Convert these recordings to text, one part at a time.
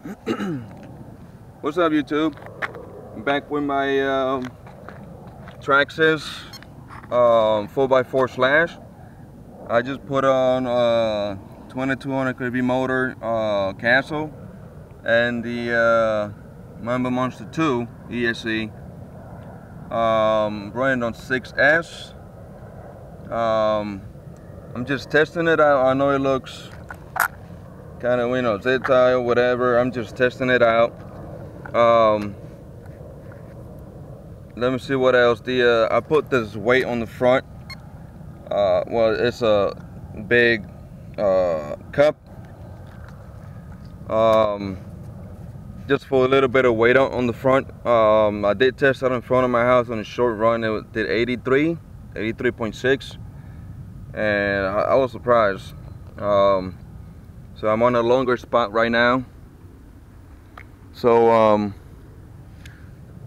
What's up YouTube? I'm back with my um, Traxxas um, 4x4 slash. I just put on a 2200 kV motor uh, Castle and the uh, Mamba Monster 2 ESC um, running on 6S. Um, I'm just testing it out. I know it looks kind of, you know, Z-tile, whatever. I'm just testing it out. Um, let me see what else. The uh, I put this weight on the front. Uh, well, it's a big uh, cup. Um, just for a little bit of weight on, on the front. Um, I did test out in front of my house on a short run. It did 83, 83.6, and I, I, was surprised. Um, so I'm on a longer spot right now. So um,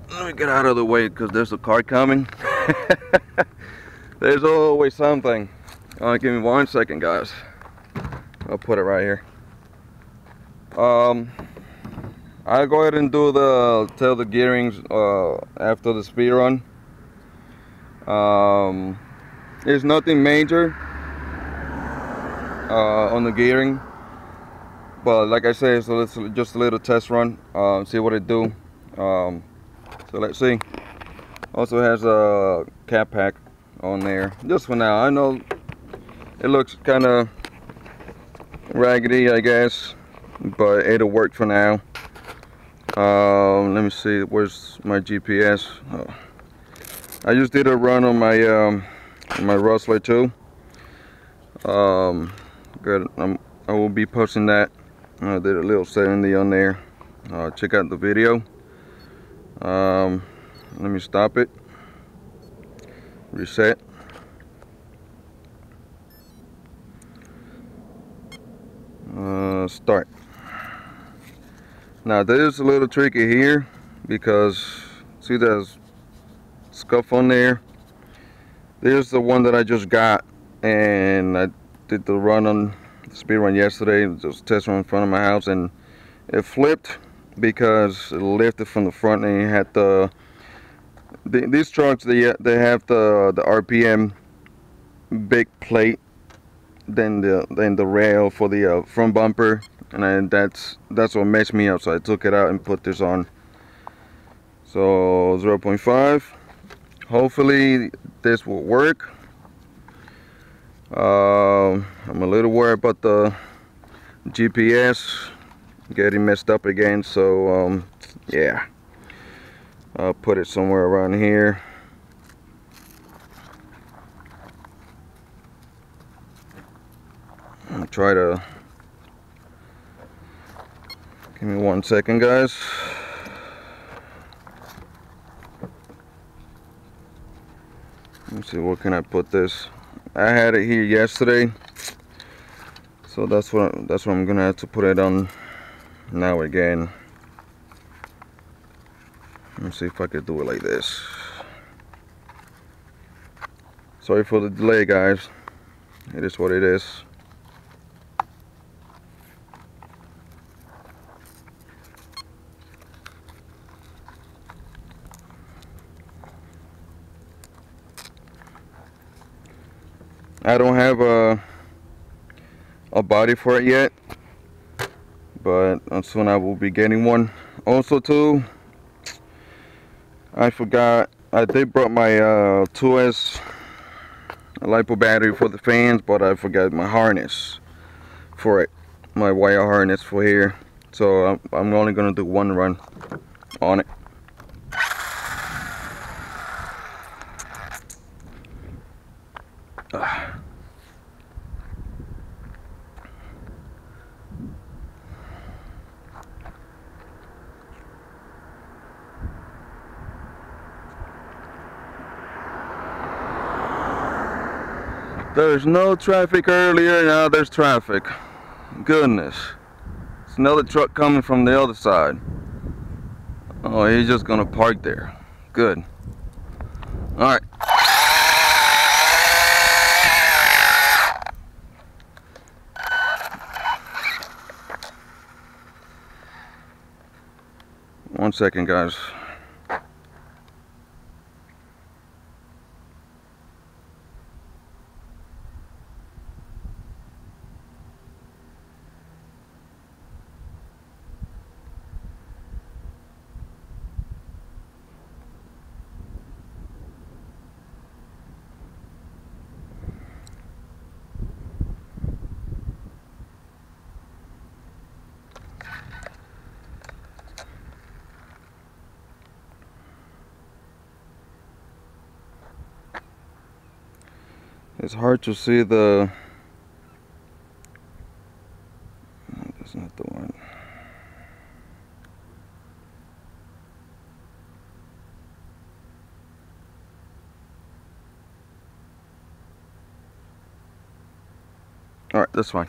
let me get out of the way because there's a car coming. there's always something. Uh, give me one second, guys. I'll put it right here. Um, I'll go ahead and do the tell the gearings uh, after the speed run. Um, there's nothing major uh, on the gearing but like I said, so it's just a little test run, uh, see what it do. Um, so let's see. Also has a cap pack on there, just for now. I know it looks kind of raggedy, I guess, but it'll work for now. Um, let me see, where's my GPS? Oh. I just did a run on my um, my Rustler too. Um, good. I'm, I will be posting that I did a little 70 on there. Uh, check out the video. Um, let me stop it. Reset. Uh, start. Now this is a little tricky here because see there's scuff on there. There's the one that I just got and I did the run on speed run yesterday, just test run in front of my house, and it flipped because it lifted from the front and it had the, the these trucks they they have the the RPM big plate than the than the rail for the uh, front bumper, and that's that's what messed me up. So I took it out and put this on. So 0.5. Hopefully this will work. Uh, I'm a little worried about the GPS getting messed up again so um, yeah. I'll put it somewhere around here. I'll try to give me one second guys. Let me see where can I put this I had it here yesterday. So that's what that's what I'm gonna have to put it on now again. Let's see if I could do it like this. Sorry for the delay guys. It is what it is I don't have a a body for it yet but soon I will be getting one. Also too I forgot I did brought my uh, 2S LiPo battery for the fans but I forgot my harness for it my wire harness for here. So I'm, I'm only gonna do one run on it There's no traffic earlier, now there's traffic. Goodness. It's another truck coming from the other side. Oh, he's just gonna park there. Good. Alright. One second, guys. It's hard to see the. That's not the one. All right, this one.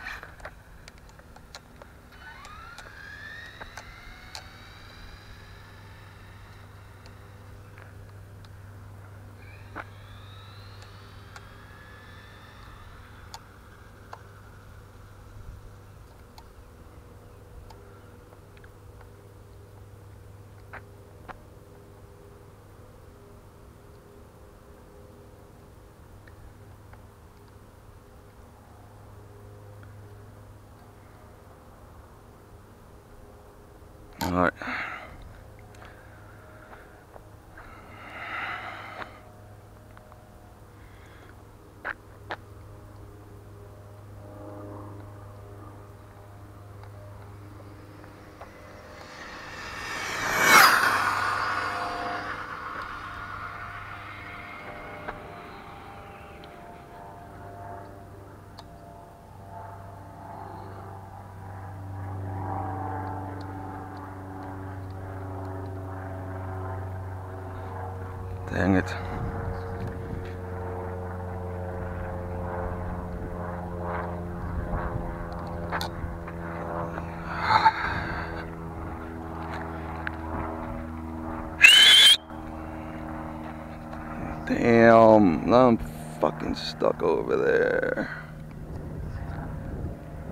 All right. Dang it. Damn, now I'm fucking stuck over there.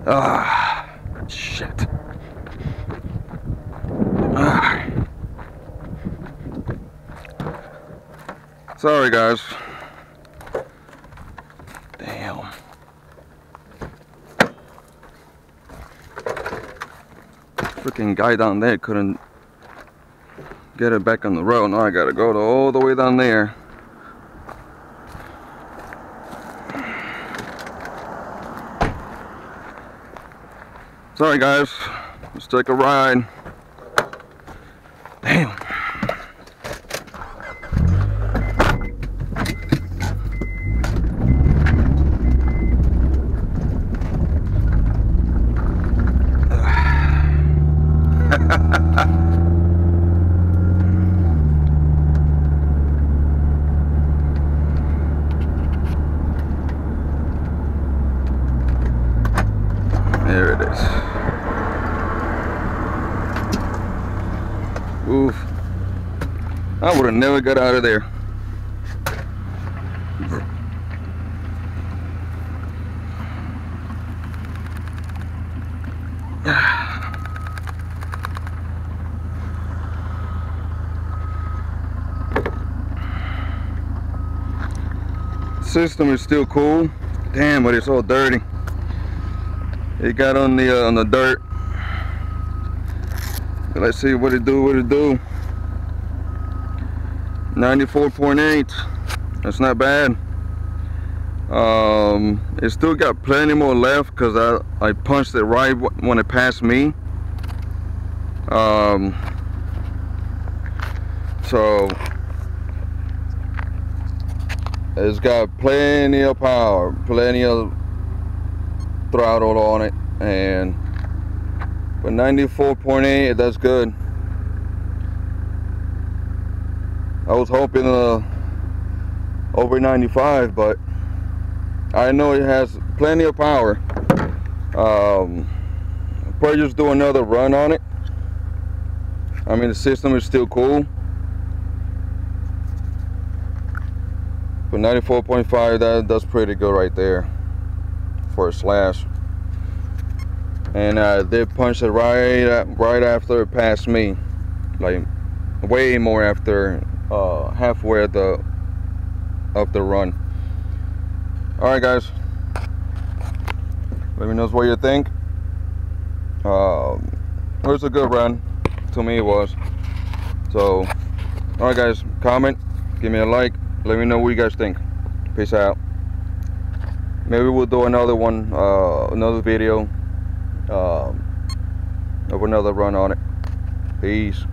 Ah, shit. Sorry, guys. Damn. Freaking guy down there couldn't get it back on the road. Now I gotta go all the way down there. Sorry, guys. Let's take a ride. There it is. Oof. I would have never got out of there. System is still cool. Damn, but it's all dirty. It got on the uh, on the dirt. Let's see what it do. What it do. 94.8. That's not bad. Um, it still got plenty more left because I I punched it right when it passed me. Um, so it's got plenty of power, plenty of throttle on it and but 94.8 that's good. I was hoping uh, over 95 but I know it has plenty of power. Um, probably just do another run on it. I mean the system is still cool but 94.5 that that's pretty good right there for a slash and I did punch it right right after it passed me like way more after uh, halfway of the of the run. All right, guys. Let me know what you think. Um, it was a good run. To me, it was. So, all right, guys. Comment, give me a like. Let me know what you guys think. Peace out. Maybe we'll do another one, uh, another video um, of another run on it. Peace.